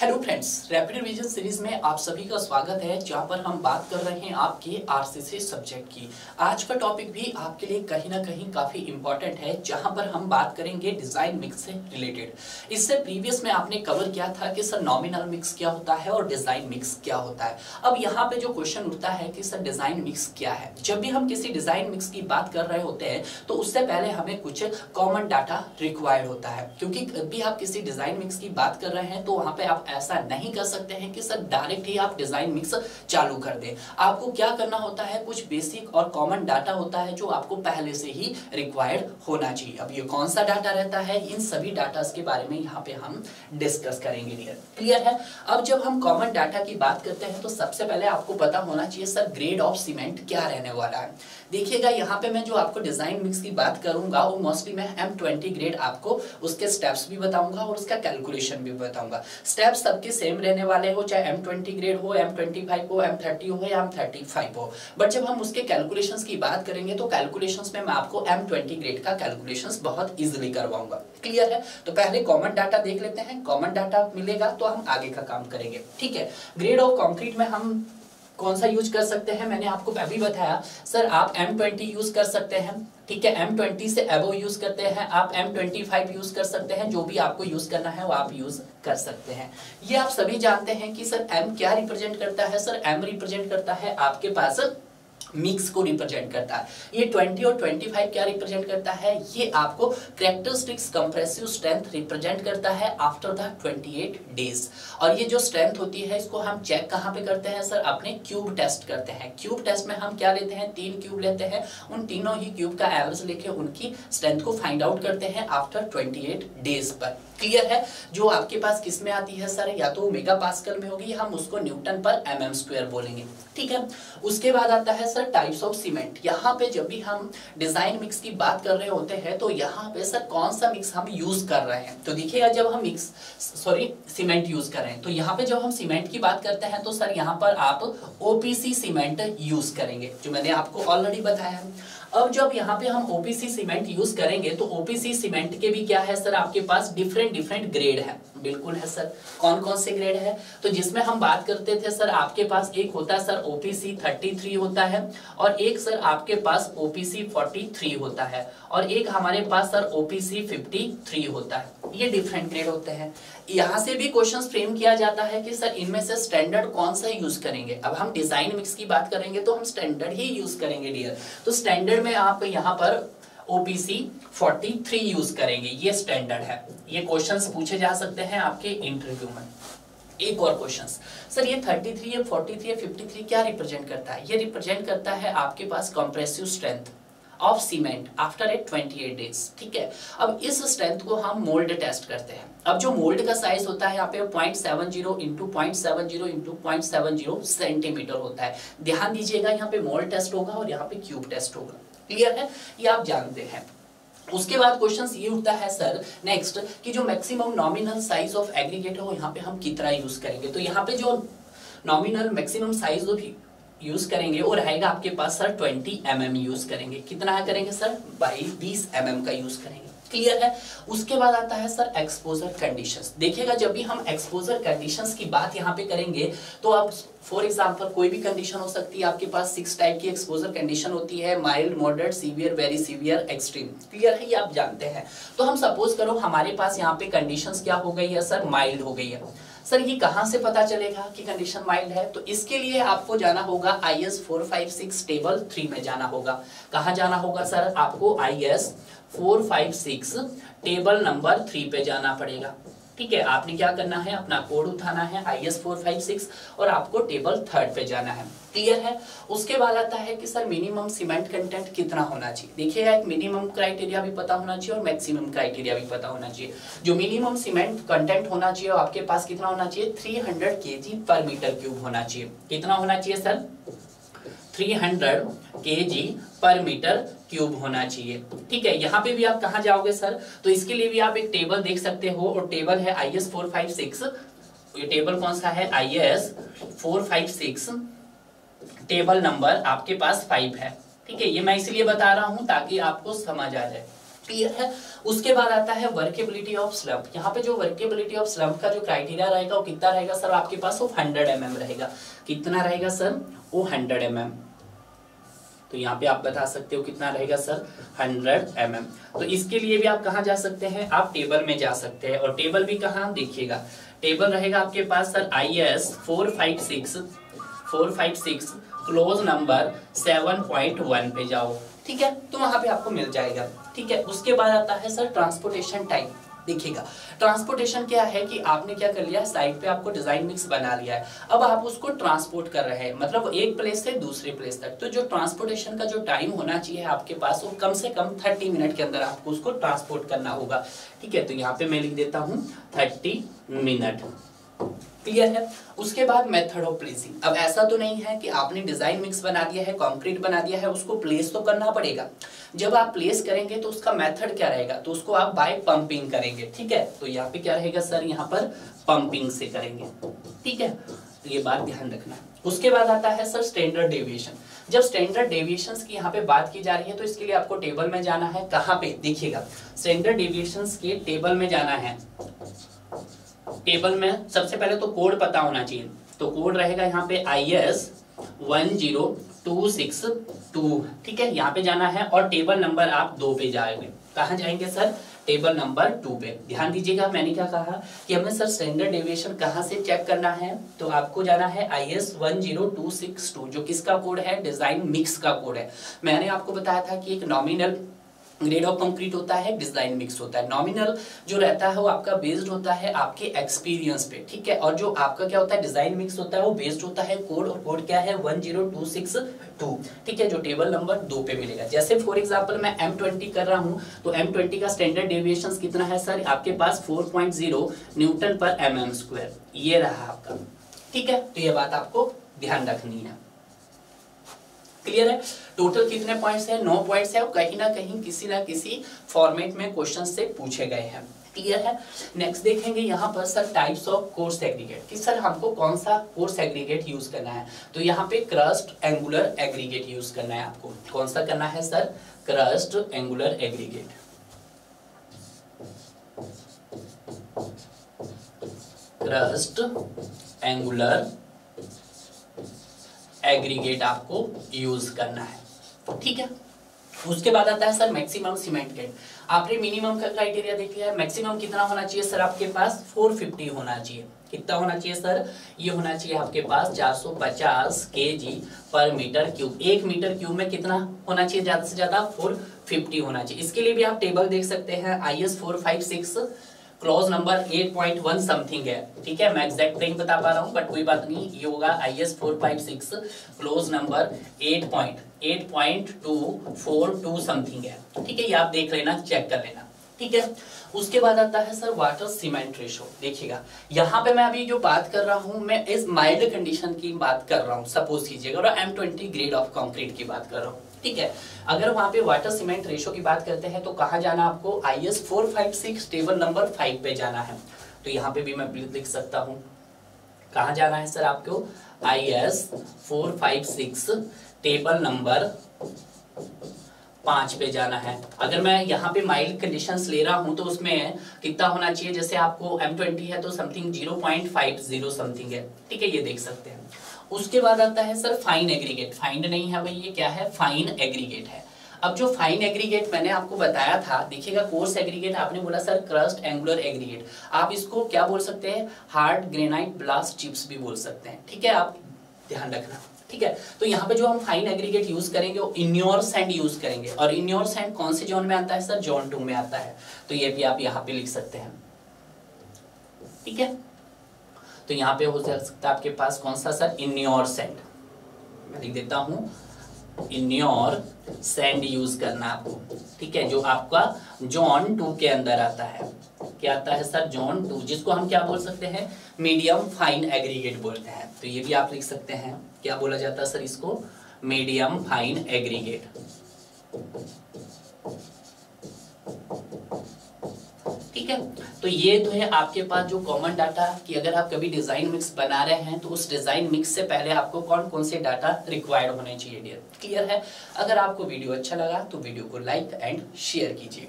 Hello friends rapid revision series में आप सभी का स्वागत है, जहाँ पर हम बात कर रहे हैं आपके आरसीसी सब्जेक्ट की। आज का टॉपिक भी आपके लिए कहीं ना कहीं काफ़ी इंपॉर्टेंट है, जहाँ पर हम बात करेंगे डिज़ाइन मिक्स से रिलेटेड इससे प्रीवियस में आपने कवर किया था कि सर नॉमिनल मिक्स क्या होता है और डिज़ाइन मिक्स क्या होता है। अब यहाँ पे जो क्वेश्चन उठता है कि सर डिज़ाइन मिक्स क्या है। जब भी हम किसी डिज़ाइन मिक्स की बात कर रहे होते हैं तो उससे पहले हमें कुछ कॉमन डाटा रिक्वायर्ड होता है। क्योंकि जब भी आप किसी डिज़ाइन मिक्स की बात कर रहे हैं तो वहाँ पे आप ऐसा नहीं कर सकते हैं कि सर डायरेक्ट ही आप डिज़ाइन मिक्स चालू कर दें। आपको क्या करना होता है? कुछ बेसिक और कॉमन डाटा होता है जो आपको पहले से ही रिक्वायर्ड होना चाहिए। अब ये कौन सा डाटा रहता है? इन सभी डाटा के बारे में यहाँ पे हम डिस्कस करेंगे। क्लियर है? अब जब हम कॉमन डाटा की बात करते हैं तो सबसे पहले आपको पता होना चाहिए, सर ग्रेड ऑफ़ सीमेंट क्या रहने वाला है? देखिएगा, यहाँ पे मैं जो आपको डिज़ाइन मिक्स की बात करूँगा, वो मोस्टली मैं एम ट्वेंटी ग्रेड आपको उसके स्टेप्स भी बताऊँगा और उसका कैलकुलेशन भी बताऊँगा। स्टेप्स सबके सेम रहने वाले हो, चाहे एम ट्वेंटी ग्रेड हो एम ट्वेंटी फाइव हो एम थर्टी हो या एम थर्टी फाइव हो। बट जब हम उसके कैलकुलेशन की बात करेंगे तो कैलकुलेशन में मैं आपको एम ट्वेंटी ग्रेड का कैलकुलेशन बहुत इजिली करवाऊँगा। क्लियर है? तो पहले कॉमन डाटा देख लेते हैं। कॉमन डाटा मिलेगा तो हम आगे का काम करेंगे। ठीक है? ग्रेड ऑफ़ कॉन्क्रीट में हम कौन सा यूज़ कर सकते हैं? मैंने आपको अभी बताया। सर, आप M20 यूज़ कर सकते हैं। ठीक है M20 से एबो यूज़ करते हैं। आप M25 यूज़ कर सकते हैं। जो भी आपको यूज़ करना है, वो आप यूज़ कर सकते हैं। ये आप सभी जानते हैं कि सर एम क्या रिप्रेजेंट करता है? सर एम रिप्रेजेंट करता है आपके पास मिक्स को रिप्रेजेंट करता है। ये 20 और 25 क्या रिप्रेजेंट करता है? ये आपको करेक्टरिस्टिक्स कंप्रेसिव स्ट्रेंथ रिप्रेजेंट करता है आफ्टर द 28 डेज़ और ये जो स्ट्रेंथ होती है, इसको हम चेक कहाँ पे करते हैं सर अपने क्यूब टेस्ट करते हैं। क्यूब टेस्ट में हम क्या लेते हैं? तीन क्यूब लेते हैं। उन तीनों ही क्यूब का एवरेज लेके उनकी स्ट्रेंथ को फाइंड आउट करते हैं आफ्टर ट्वेंटी डेज़ पर। क्लियर है? जो आपके पास किसमें आती है सर या तो मेगा पास्कल में होगी हम उसको न्यूटन पर एम एम स्क्वेयर बोलेंगे। ठीक है? उसके बाद आता है सर टाइप्स ऑफ़ सीमेंट यहाँ पे जब भी हम डिज़ाइन मिक्स की बात कर रहे होते हैं तो यहाँ पे सर कौन सा मिक्स हम यूज़ कर रहे हैं? तो देखिएगा जब हम मिक्स सॉरी सीमेंट यूज़ कर रहे हैं तो यहाँ पे जब हम सीमेंट की बात करते हैं तो सर यहाँ पर आप ओपीसी सीमेंट यूज़ करेंगे, जो मैंने आपको ऑलरेडी बताया। अब जब यहाँ पे हम ओपीसी सीमेंट यूज़ करेंगे तो ओपीसी सीमेंट के भी क्या है सर? आपके पास डिफरेंट डिफरेंट ग्रेड है। बिल्कुल है सर। कौन कौन से ग्रेड है? तो जिसमें हम बात करते थे सर, आपके पास एक होता है सर ओपीसी 33 होता है और एक सर, आपके पास ओपीसी 43 होता है और एक हमारे पास सर ओपीसी 53 होता है। ये डिफरेंट ग्रेड होते हैं। यहाँ से भी क्वेश्चन फ्रेम किया जाता है कि, सर, इनमें से स्टैंडर्ड कौन सा यूज़ करेंगे? अब हम डिज़ाइन मिक्स की बात करेंगे तो हम स्टैंडर्ड ही यूज़ करेंगे डियर तो स्टैंडर्ड में आप यहाँ पर ओपीसी 43 यूज़ करेंगे। ये स्टैंडर्ड है। ये क्वेश्चंस पूछे जा सकते हैं आपके इंटरव्यू में। एक और क्वेश्चन सर, ये 33 या 43 या 53 क्या रिप्रेजेंट करता है? ये रिप्रेजेंट करता है आपके पास compressive strength of cement after a 28 days ठीक है? अब इस स्ट्रेंथ को हम मोल्ड टेस्ट करते हैं। अब जो मोल्ड का साइज़ होता है, यहाँ पे point seven zero into point seven zero into point seven zero centimetre होता है। ध्यान दीजिएगा, यहाँ पे मोल्ड टेस्ट होगा और यहाँ पे क्यूब टेस्ट होगा। क्लियर है? ये आप जानते हैं। उसके बाद क्वेश्चन ये उठता है सर नेक्स्ट कि जो maximum nominal size of aggregate है, वो यहाँ पे हम कितना यूज़ करेंगे? तो यहाँ पे जो nominal maximum size of use करेंगे, वो रहेगा आपके पास सर 20 एम mm यूज़ करेंगे। कितना करेंगे सर? बाई 20 एम mm का यूज़ करेंगे। क्लियर है? उसके बाद आता है सर एक्सपोजर कंडीशंस देखिएगा, जब भी हम एक्सपोजर कंडीशंस की बात यहाँ पे करेंगे तो आप फॉर एग्जांपल कोई भी कंडीशन हो सकती है, आपके पास सिक्स टाइप की एक्सपोजर कंडीशन होती है mild moderate severe very severe extreme clear है ये आप जानते हैं? तो हम सपोज़ करो हमारे पास यहाँ पे कंडीशन क्या हो गई है, सर? माइल्ड हो गई है। सर, ये कहाँ से पता चलेगा कि कंडीशन माइल्ड है? तो इसके लिए आपको जाना होगा I S four five six table three में जाना होगा। कहा जाना होगा सर? आपको I S four five six table number three पे जाना पड़ेगा। ठीक है, आपने क्या करना है, अपना कोड उठाना है I S four five six और आपको टेबल थर्ड पे जाना है। क्लियर है? उसके बाद आता है कि सर मिनिमम सीमेंट कंटेंट कितना होना चाहिए? देखिएगा एक मिनिमम क्राइटेरिया भी पता होना चाहिए और मैक्सिमम क्राइटेरिया भी पता होना चाहिए। जो मिनिमम सीमेंट कंटेंट होना चाहिए, आपके पास कितना होना चाहिए? थ्री हंड्रेड के जी पर मीटर क्यूब होना चाहिए। कितना होना चाहिए सर 300 केजी पर मीटर क्यूब होना चाहिए। ठीक है, यहाँ पे भी आप कहा जाओगे सर? तो इसके लिए भी आप एक टेबल देख सकते हो और टेबल है I S four five six ये टेबल कौन सा है? I S four five six table number आपके पास फाइव है। ठीक है, ये मैं इसलिए बता रहा हूँ ताकि आपको समझ आ जाए। क्लियर है? उसके बाद आता है वर्केबिलिटी ऑफ़ स्लम्प यहाँ पे जो वर्केबिलिटी ऑफ़ स्लम्प का जो क्राइटेरिया रहेगा, वो कितना रहेगा सर? आपके पास वो हंड्रेड एम mm रहेगा। कितना रहेगा सर? वो हंड्रेड एम mm तो यहाँ पे आप बता सकते हो कितना रहेगा, सर? 100 M mm. तो इसके लिए भी आप कहा जा सकते हैं? आप टेबल में जा सकते हैं। और टेबल भी कहा? देखिएगा। टेबल रहेगा आपके पास, sir I S four five six four five six clause number seven point one पे जाओ। ठीक है? तो वहाँ पे आपको मिल जाएगा। ठीक है? उसके बाद आता है, सर ट्रांसपोर्टेशन टाइम देखिएगा ट्रांसपोर्टेशन क्या है कि आपने क्या कर लिया? साइड पे आपको डिज़ाइन मिक्स बना लिया है। अब आप उसको ट्रांसपोर्ट कर रहे हैं। मतलब एक प्लेस से दूसरे प्लेस तक। तो जो ट्रांसपोर्टेशन का जो टाइम होना चाहिए आपके पास, वो कम से कम थर्टी मिनट के अंदर आपको उसको ट्रांसपोर्ट करना होगा। ठीक है तो यहाँ पे मैं लिख देता हूँ थर्टी मिनट क्लियर है? उसके बाद मेथड ऑफ़ प्लेसिंग। अब ऐसा तो नहीं है कि आपने डिज़ाइन मिक्स बना दिया है, कंक्रीट बना दिया है, उसको प्लेस तो करना पड़ेगा। जब आप प्लेस करेंगे तो उसका मेथड क्या रहेगा? तो उसको आप बाय पंपिंग करेंगे, ठीक है? तो यहाँ पे क्या रहेगा सर? यहाँ पर पंपिंग से करेंगे, ठीक है? तो ये बात ध्यान रखना। उसके बाद आता है सर स्टैंडर्ड डेविएशन जब स्टैंडर्ड डेविएशन की यहाँ पे बात की जा रही है तो इसके लिए आपको टेबल में जाना है। कहाँ पे? देखिएगा। स्टैंडर्ड डेविएशन के टेबल में जाना है। टेबल में सबसे पहले तो कोड पता होना चाहिए। तो कोड रहेगा यहाँ पे I S one zero two six two ठीक है? यहाँ पे जाना है और टेबल नंबर आप दो पे जाएँगे कहा जाएँगे सर? टेबल नंबर टू पे। ध्यान दीजिएगा, मैंने क्या कहा कि हमें सर स्टैंडर्ड डेविएशन कहाँ से चेक करना है? तो आपको जाना है I S one zero two six two जो किसका कोड है? डिज़ाइन मिक्स का कोड है। मैंने आपको बताया था कि एक नॉमिनल ग्रेड ऑफ़ कंक्रीट होता है डिज़ाइन मिक्स होता है। नॉमिनल जो रहता है वो आपका बेस्ड होता है आपके एक्सपीरियंस पे, ठीक है? और जो आपका क्या होता है, डिज़ाइन मिक्स होता है, वो बेस्ड होता है। कोड, और कोड क्या है? One zero two six two, ठीक है? जो टेबल नंबर दो पे मिलेगा। जैसे फॉर एग्ज़ाम्पल मैं एम ट्वेंटी कर रहा हूँ तो एम ट्वेंटी का स्टैंडर्ड डेविएशन कितना है सर? आपके पास फोर पॉइंट ज़ीरो न्यूटन पर एम एम स्क्वायर ये रहा आपका, ठीक है? तो ये बात आपको ध्यान रखनी है। क्लियर है? टोटल कितने पॉइंट्स है? नौ पॉइंट्स है और कहीं ना कहीं किसी ना किसी फॉर्मेट में क्वेश्चन से पूछे गए हैं। क्लियर है? नेक्स्ट देखेंगे यहाँ पर sir types of coarse aggregate कि सर हमको कौन सा कोर्स एग्रीगेट यूज़ करना है? तो यहाँ पे क्रस्ट एंगुलर एग्रीगेट यूज़ करना है आपको। कौन सा करना है sir crushed angular aggregate crushed angular aggregate आपको यूज़ करना है। ठीक है? उसके बाद आता है सर मैक्सिमम सीमेंट गेट आपने मिनिमम का क्राइटेरिया देख लिया है। मैक्सिमम कितना होना चाहिए सर आपके पास? 450 होना चाहिए। कितना होना चाहिए सर? ये होना चाहिए आपके पास 450 केजी पर मीटर क्यूब एक मीटर क्यूब में कितना होना चाहिए? ज़्यादा से ज़्यादा 450 होना चाहिए। इसके लिए भी आप टेबल देख सकते हैं। I S four five six clause number 8.1 something है। ठीक है, मैं एग्जैक्ट नहीं बता पा रहा हूँ बट कोई बात नहीं, ये होगा I S four five six clause number eight point eight point two four two something है। ठीक है, ये आप देख लेना चेक कर लेना। ठीक है, उसके बाद आता है सर वाटर सीमेंट रेशो देखिएगा, यहाँ पे मैं अभी जो बात कर रहा हूँ, मैं इस माइल्ड कंडीशन की बात कर रहा हूँ सपोज़ कीजिएगा, और M twenty grade of concrete की बात कर रहा हूँ। ठीक है अगर वहाँ पे वाटर सीमेंट रेशो की बात करते हैं तो कहा जाना आपको? I S four five six table number five पे जाना है। तो यहाँ पे भी मैं लिख सकता हूँ। कहा जाना है सर आपको? I S four five six table number पाँच पे जाना है। अगर मैं यहाँ पे माइल्ड कंडीशंस ले रहा हूँ तो उसमें कितना होना चाहिए? जैसे आपको एम ट्वेंटी है तो something zero point five zero something है। ठीक है, ये देख सकते हैं। उसके बाद आता है सर फाइन एग्रीगेट फाइन नहीं है भाई, ये क्या है? फाइन एग्रीगेट है। अब जो फाइन एग्रीगेट मैंने आपको बताया था, देखिएगा कोर्स एग्रीगेट आपने बोला, सर क्रस्ट एंगुलर एग्रीगेट आप इसको क्या बोल सकते हैं? हार्ड ग्रेनाइट ब्लास्ट चिप्स भी बोल सकते हैं। ठीक है, आप ध्यान रखना। ठीक है तो यहाँ पे जो हम फाइन एग्रीगेट यूज़ करेंगे, वो इन्योर सैंड यूज़ करेंगे। और इन्योर सैंड कौन से जोन में आता है, सर? जोन टू में आता है। तो ये भी आप यहाँ पे लिख सकते हैं। ठीक है तो यहाँ पे हो सकता है आपके पास कौन सा, सर? इन्योर सेंड मैं लिख देता हूँ। इन्योर सेंड यूज़ करना आपको। ठीक है? जो आपका जॉन टू के अंदर आता है। क्या आता है सर? जॉन टू जिसको हम क्या बोल सकते हैं? मीडियम फाइन एग्रीगेट बोलते हैं। तो ये भी आप लिख सकते हैं। क्या बोला जाता है सर इसको? मीडियम फाइन एग्रीगेट ठीक है? तो ये तो है आपके पास जो कॉमन डाटा कि अगर आप कभी डिज़ाइन मिक्स बना रहे हैं तो उस डिज़ाइन मिक्स से पहले आपको कौन कौन से डाटा रिक्वायर्ड होने चाहिए डियर क्लियर है? अगर आपको वीडियो अच्छा लगा तो वीडियो को लाइक एंड शेयर कीजिए।